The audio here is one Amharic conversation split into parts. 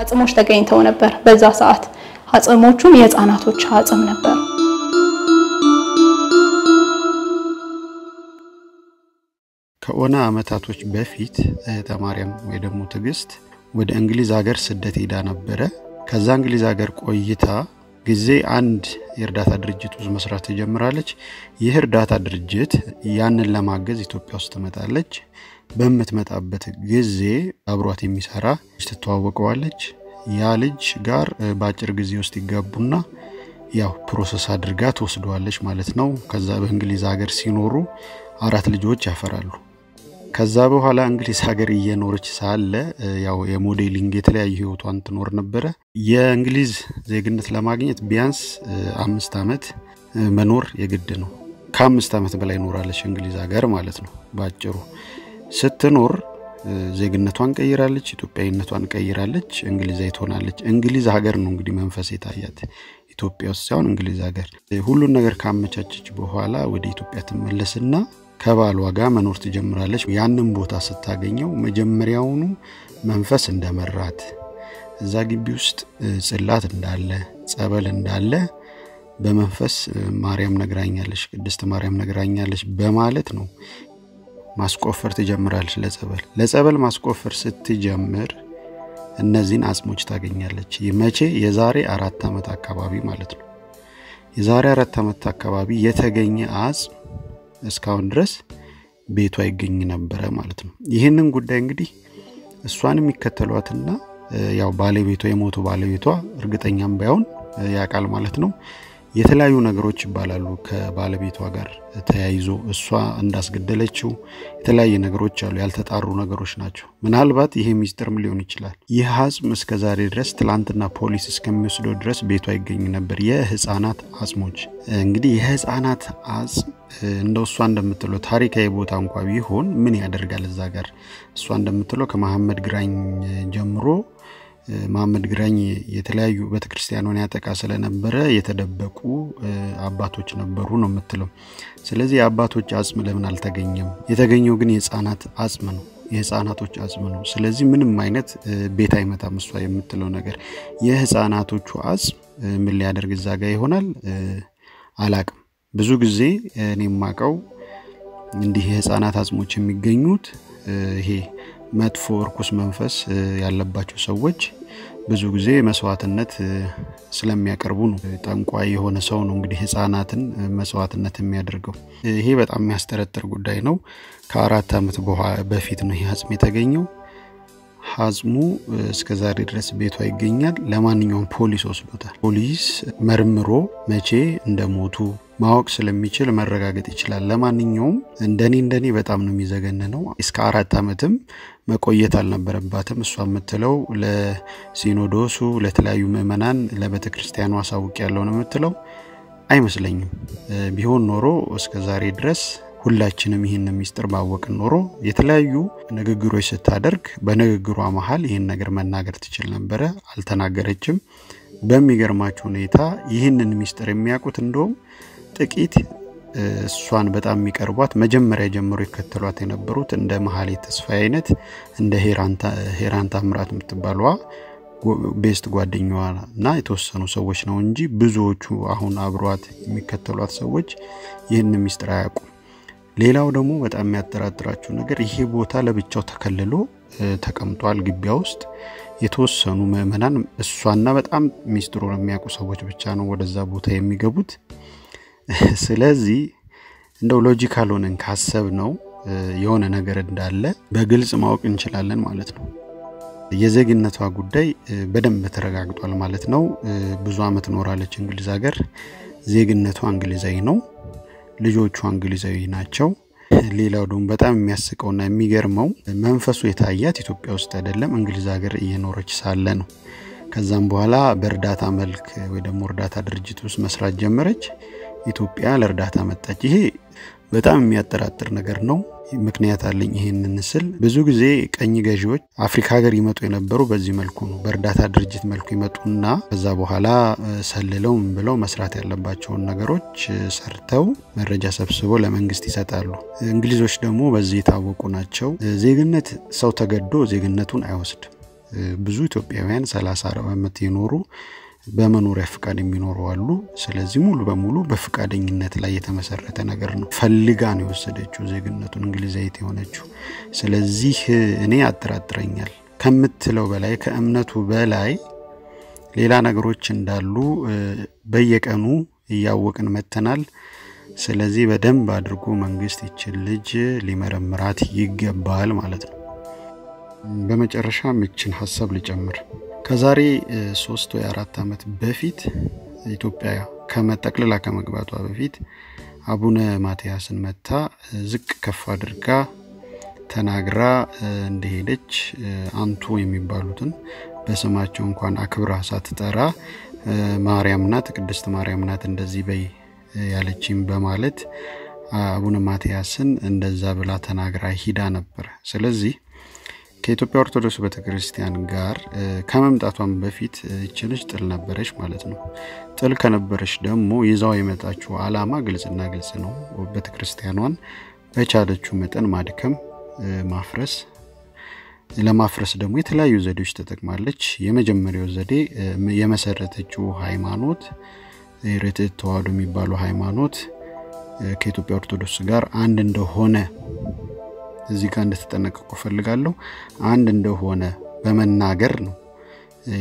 አጽሞች ተገኝተው ነበር። በዛ ሰዓት አጽሞቹም የህፃናቶች አጽም ነበር። ከሆነ አመታቶች በፊት እህተ ማርያም ወይ ደግሞ ትዕግስት ወደ እንግሊዝ ሀገር ስደት ሄዳ ነበረ። ከዛ እንግሊዝ ሀገር ቆይታ ጊዜ አንድ የእርዳታ ድርጅት ውስጥ መስራት ትጀምራለች። ይህ እርዳታ ድርጅት ያንን ለማገዝ ኢትዮጵያ ውስጥ ትመጣለች። በምትመጣበት ጊዜ አብሯት የሚሰራ ልጅ ትተዋወቀዋለች። ያ ልጅ ጋር በአጭር ጊዜ ውስጥ ይጋቡና ያው process አድርጋ ትወስደዋለች ማለት ነው። ከዛ በእንግሊዝ ሀገር ሲኖሩ አራት ልጆች ያፈራሉ። ከዛ በኋላ እንግሊዝ ሀገር እየኖረች ሳለ ያው የ modeling የተለያዩ ህይወቷን ትኖር ነበረ። የእንግሊዝ ዜግነት ለማግኘት ቢያንስ አምስት ዓመት መኖር የግድ ነው። ከአምስት ዓመት በላይ ኖራለች እንግሊዝ ሀገር ማለት ነው። በአጭሩ ስትኖር ዜግነቷን ቀይራለች፣ ኢትዮጵያዊነቷን ቀይራለች፣ እንግሊዛዊ ትሆናለች። እንግሊዝ ሀገር ነው እንግዲህ መንፈስ የታያት ኢትዮጵያ ውስጥ ሳይሆን እንግሊዝ ሀገር። ሁሉን ነገር ካመቻቸች በኋላ ወደ ኢትዮጵያ ትመለስና ከባሏ ጋር መኖር ትጀምራለች። ያንን ቦታ ስታገኘው መጀመሪያውኑ መንፈስ እንደመራት እዛ ግቢ ውስጥ ጽላት እንዳለ ጸበል እንዳለ በመንፈስ ማርያም ነግራኛለች፣ ቅድስት ማርያም ነግራኛለች በማለት ነው ማስቆፈር ትጀምራለች። ለጸበል ለጸበል ማስቆፈር ስትጀምር እነዚህን አጽሞች ታገኛለች። መቼ? የዛሬ አራት ዓመት አካባቢ ማለት ነው። የዛሬ አራት ዓመት አካባቢ የተገኘ አጽም እስካሁን ድረስ ቤቷ ይገኝ ነበረ ማለት ነው። ይህንን ጉዳይ እንግዲህ እሷን የሚከተሏትና ያው ባለቤቷ የሞቱ ባለቤቷ እርግጠኛም ባይሆን ያውቃል ማለት ነው። የተለያዩ ነገሮች ይባላሉ ከባለቤቷ ጋር ተያይዞ እሷ እንዳስገደለችው የተለያየ ነገሮች አሉ። ያልተጣሩ ነገሮች ናቸው። ምናልባት ይሄ ሚስጥርም ሊሆን ይችላል። ይህ አጽም እስከ ዛሬ ድረስ ትላንትና ፖሊስ እስከሚወስደው ድረስ ቤቷ ይገኝ ነበር። የህፃናት አጽሞች እንግዲህ የህፃናት አጽም እንደው እሷ እንደምትለው ታሪካዊ ቦታ እንኳ ቢሆን ምን ያደርጋል እዛ ጋር እሷ እንደምትለው ከመሐመድ ግራኝ ጀምሮ መሐመድ ግራኝ የተለያዩ ቤተክርስቲያኗን ያጠቃ ስለነበረ የተደበቁ አባቶች ነበሩ ነው የምትለው። ስለዚህ የአባቶች አጽም ለምን አልተገኘም? የተገኘው ግን የህፃናት አጽም ነው፣ የህፃናቶች አጽም ነው። ስለዚህ ምንም አይነት ቤት አይመታም እሷ የምትለው ነገር። የህፃናቶቹ አጽም ምን ሊያደርግ እዛ ጋ ይሆናል አላቅም። ብዙ ጊዜ እኔ የማውቀው እንዲህ የህፃናት አጽሞች የሚገኙት ይሄ መጥፎ እርኩስ መንፈስ ያለባቸው ሰዎች ብዙ ጊዜ መስዋዕትነት ስለሚያቀርቡ ነው። ጠንቋይ የሆነ ሰው ነው እንግዲህ ህፃናትን መስዋዕትነት የሚያደርገው። ይሄ በጣም የሚያስጠረጥር ጉዳይ ነው። ከአራት ዓመት በፊት ነው ይህ አጽም የተገኘው። አጽሙ እስከ ዛሬ ድረስ ቤቷ ይገኛል። ለማንኛውም ፖሊስ ወስዶታል። ፖሊስ መርምሮ መቼ እንደሞቱ ማወቅ ስለሚችል መረጋገጥ ይችላል። ለማንኛውም እንደኔ እንደኔ በጣም ነው የሚዘገን ነው። እስከ አራት ዓመትም መቆየት አልነበረባትም። እሷ የምትለው ለሲኖዶሱ፣ ለተለያዩ ምዕመናን፣ ለቤተ ክርስቲያኑ አሳውቅ ያለው ነው የምትለው አይመስለኝም። ቢሆን ኖሮ እስከ ዛሬ ድረስ ሁላችንም ይህን ሚስጥር ባወቅን ኖሮ የተለያዩ ንግግሮች ስታደርግ በንግግሯ መሀል ይህን ነገር መናገር ትችል ነበረ። አልተናገረችም። በሚገርማቸው ሁኔታ ይህንን ሚስጥር የሚያውቁት እንደውም ጥቂት እሷን በጣም የሚቀርቧት መጀመሪያ ጀምሮ ይከተሏት የነበሩት እንደ መሀሌ ተስፋ አይነት እንደ ሄራን ታምራት የምትባለዋ ቤስት ጓደኛዋ እና የተወሰኑ ሰዎች ነው እንጂ ብዙዎቹ አሁን አብሯት የሚከተሏት ሰዎች ይህን ሚስጥር አያውቁም። ሌላው ደግሞ በጣም የሚያጠራጥራችሁ ነገር ይሄ ቦታ ለብቻው ተከልሎ ተቀምጧል። ግቢያ ውስጥ የተወሰኑ ምዕመናን እሷና በጣም ሚስጥሩን የሚያውቁ ሰዎች ብቻ ነው ወደዛ ቦታ የሚገቡት። ስለዚህ እንደው ሎጂካል ሆነን ካሰብ ነው የሆነ ነገር እንዳለ በግልጽ ማወቅ እንችላለን ማለት ነው። የዜግነቷ ጉዳይ በደንብ ተረጋግጧል ማለት ነው። ብዙ ዓመት ኖራለች እንግሊዝ ሀገር። ዜግነቷ እንግሊዛዊ ነው። ልጆቿ እንግሊዛዊ ናቸው። ሌላው ደግሞ በጣም የሚያስቀውና የሚገርመው መንፈሱ የታያት ኢትዮጵያ ውስጥ አይደለም፣ እንግሊዝ ሀገር እየኖረች ሳለ ነው። ከዛም በኋላ በእርዳታ መልክ ወይ ደግሞ እርዳታ ድርጅት ውስጥ መስራት ጀመረች። ኢትዮጵያ ለእርዳታ መጣች። ይሄ በጣም የሚያጠራጥር ነገር ነው። ምክንያት አለኝ ይሄንን ስል ብዙ ጊዜ ቀኝ ገዢዎች አፍሪካ ሀገር ይመጡ የነበሩ በዚህ መልኩ ነው። በእርዳታ ድርጅት መልኩ ይመጡና ከዛ በኋላ ሰልለው ብለው መስራት ያለባቸውን ነገሮች ሰርተው መረጃ ሰብስበው ለመንግስት ይሰጣሉ። እንግሊዞች ደግሞ በዚህ የታወቁ ናቸው። ዜግነት ሰው ተገዶ ዜግነቱን አይወስድም። ብዙ ኢትዮጵያውያን ሰላሳ ዓመት የኖሩ በመኖሪያ ፍቃድ የሚኖሩ አሉ። ስለዚህ ሙሉ በሙሉ በፍቃደኝነት ላይ የተመሰረተ ነገር ነው። ፈልጋ ነው የወሰደችው ዜግነቱን እንግሊዛዊት የሆነችው። ስለዚህ እኔ ያጠራጥረኛል ከምትለው በላይ ከእምነቱ በላይ ሌላ ነገሮች እንዳሉ በየቀኑ እያወቅን መተናል። ስለዚህ በደንብ አድርጎ መንግስት ይችን ልጅ ሊመረምራት ይገባል ማለት ነው። በመጨረሻም ይችን ሀሳብ ልጨምር። ከዛሬ ሶስት ወይ አራት ዓመት በፊት ኢትዮጵያ ከመጠቅልላ ከመግባቷ በፊት አቡነ ማትያስን መታ ዝቅ ከፍ አድርጋ ተናግራ እንደሄደች አንቱ የሚባሉትን በስማቸው እንኳን አክብራ ሳትጠራ ማርያም ናት፣ ቅድስት ማርያም ናት እንደዚህ በይ ያለችም በማለት አቡነ ማትያስን እንደዛ ብላ ተናግራ ሂዳ ነበር። ስለዚህ ከኢትዮጵያ ኦርቶዶክስ ቤተክርስቲያን ጋር ከመምጣቷን በፊት ይችልች ጥል ነበረች ማለት ነው። ጥል ከነበረች ደግሞ ይዛው የመጣችው ዓላማ ግልጽና ግልጽ ነው። ቤተክርስቲያኗን በቻለችው መጠን ማድከም፣ ማፍረስ ለማፍረስ ደግሞ የተለያዩ ዘዴዎች ተጠቅማለች። የመጀመሪያው ዘዴ የመሰረተችው ሃይማኖት ርትዕት ተዋሕዶ የሚባለው ሃይማኖት ከኢትዮጵያ ኦርቶዶክስ ጋር አንድ እንደሆነ እዚህ ጋር እንደተጠነቀቁ ፈልጋለሁ። አንድ እንደሆነ በመናገር ነው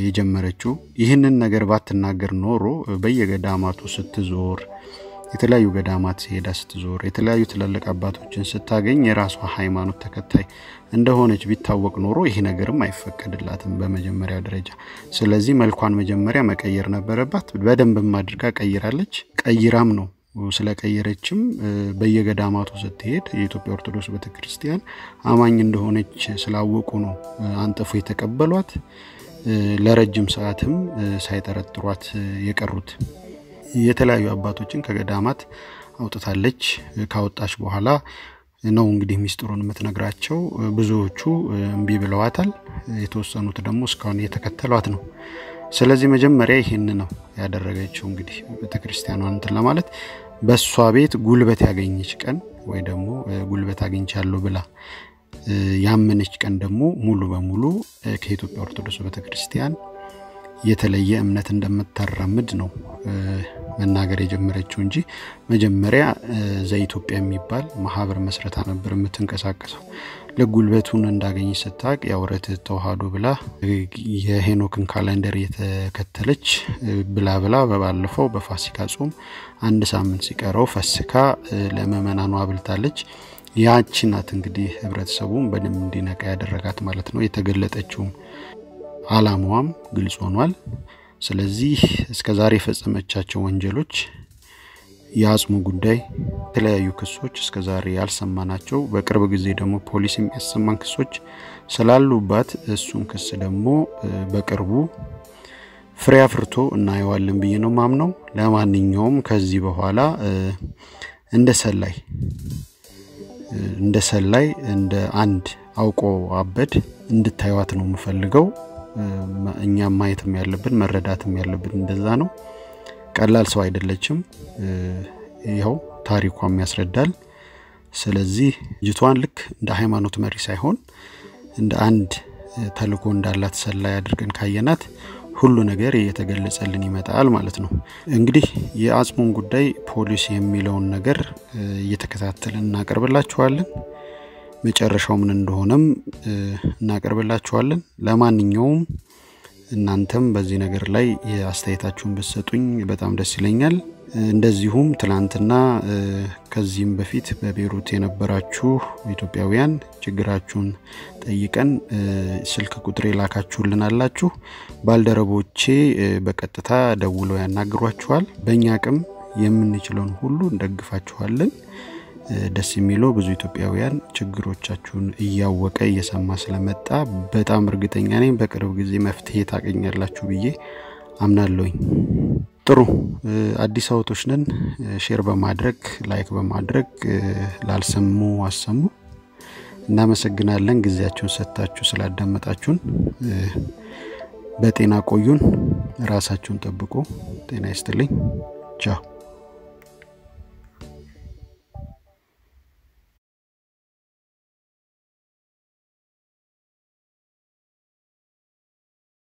የጀመረችው። ይህንን ነገር ባትናገር ኖሮ በየገዳማቱ ስትዞር የተለያዩ ገዳማት ሄዳ ስትዞር የተለያዩ ትላልቅ አባቶችን ስታገኝ የራሷ ሃይማኖት ተከታይ እንደሆነች ቢታወቅ ኖሮ ይሄ ነገርም አይፈቀድላትም በመጀመሪያ ደረጃ። ስለዚህ መልኳን መጀመሪያ መቀየር ነበረባት። በደንብም አድርጋ ቀይራለች። ቀይራም ነው ስለቀየረችም በየገዳማቱ ስትሄድ የኢትዮጵያ ኦርቶዶክስ ቤተክርስቲያን አማኝ እንደሆነች ስላወቁ ነው አንጥፎ የተቀበሏት። ለረጅም ሰዓትም ሳይጠረጥሯት የቀሩት የተለያዩ አባቶችን ከገዳማት አውጥታለች። ካወጣች በኋላ ነው እንግዲህ ሚስጥሩን የምትነግራቸው። ብዙዎቹ እምቢ ብለዋታል። የተወሰኑት ደግሞ እስካሁን እየተከተሏት ነው። ስለዚህ መጀመሪያ ይህን ነው ያደረገችው። እንግዲህ ቤተክርስቲያኗን እንትን ለማለት በእሷ ቤት ጉልበት ያገኘች ቀን ወይ ደግሞ ጉልበት አግኝቻለሁ ብላ ያመነች ቀን ደግሞ ሙሉ በሙሉ ከኢትዮጵያ ኦርቶዶክስ ቤተክርስቲያን የተለየ እምነት እንደምታራምድ ነው መናገር የጀመረችው እንጂ መጀመሪያ ዘኢትዮጵያ የሚባል ማህበር መስረታ ነበር የምትንቀሳቀሰው። ለጉልበቱን እንዳገኘች ስታቅ ያው ተዋሕዶ ብላ የሄኖክን ካላንደር የተከተለች ብላ ብላ በባለፈው በፋሲካ ጾም አንድ ሳምንት ሲቀረው ፈስካ ለምእመናኑ አብልታለች። ያቺ ናት እንግዲህ ህብረተሰቡን በደንብ እንዲነቃ ያደረጋት ማለት ነው። የተገለጠችውም አላማዋም ግልጽ ሆኗል። ስለዚህ እስከ ዛሬ የፈጸመቻቸው ወንጀሎች የአጽሙ ጉዳይ፣ የተለያዩ ክሶች እስከ ዛሬ ያልሰማናቸው በቅርብ ጊዜ ደግሞ ፖሊስ የሚያሰማን ክሶች ስላሉባት እሱን ክስ ደግሞ በቅርቡ ፍሬ አፍርቶ እናየዋለን ብዬ ነው ማምነው። ለማንኛውም ከዚህ በኋላ እንደ ሰላይ እንደ ሰላይ እንደ አንድ አውቆ አበድ እንድታዩት ነው የምፈልገው። እኛም ማየትም ያለብን መረዳትም ያለብን እንደዛ ነው። ቀላል ሰው አይደለችም። ይኸው ታሪኳም ያስረዳል። ስለዚህ ልጅቷን ልክ እንደ ሃይማኖት መሪ ሳይሆን እንደ አንድ ተልእኮ እንዳላት ሰላይ አድርገን ካየናት ሁሉ ነገር እየተገለጸልን ይመጣል ማለት ነው። እንግዲህ የአጽሙን ጉዳይ ፖሊስ የሚለውን ነገር እየተከታተልን እናቀርብላችኋለን። መጨረሻው ምን እንደሆነም እናቀርብላችኋለን። ለማንኛውም እናንተም በዚህ ነገር ላይ አስተያየታችሁን ብትሰጡኝ በጣም ደስ ይለኛል። እንደዚሁም ትላንትና ከዚህም በፊት በቤሩት የነበራችሁ ኢትዮጵያውያን ችግራችሁን ጠይቀን ስልክ ቁጥር የላካችሁልን አላችሁ። ባልደረቦቼ በቀጥታ ደውለው ያናግሯችኋል። በእኛ አቅም የምንችለውን ሁሉ እንደግፋችኋለን። ደስ የሚለው ብዙ ኢትዮጵያውያን ችግሮቻችሁን እያወቀ እየሰማ ስለመጣ በጣም እርግጠኛ ነኝ በቅርብ ጊዜ መፍትሄ ታገኛላችሁ ብዬ አምናለሁኝ። ጥሩ አዲስ አበቦች ነን። share በማድረግ like በማድረግ ላልሰሙ አሰሙ። እናመሰግናለን። ጊዜያችሁን ሰጥታችሁ ስላዳመጣችሁን። በጤና ቆዩን። ራሳችሁን ጠብቁ። ጤና ይስጥልኝ። ቻው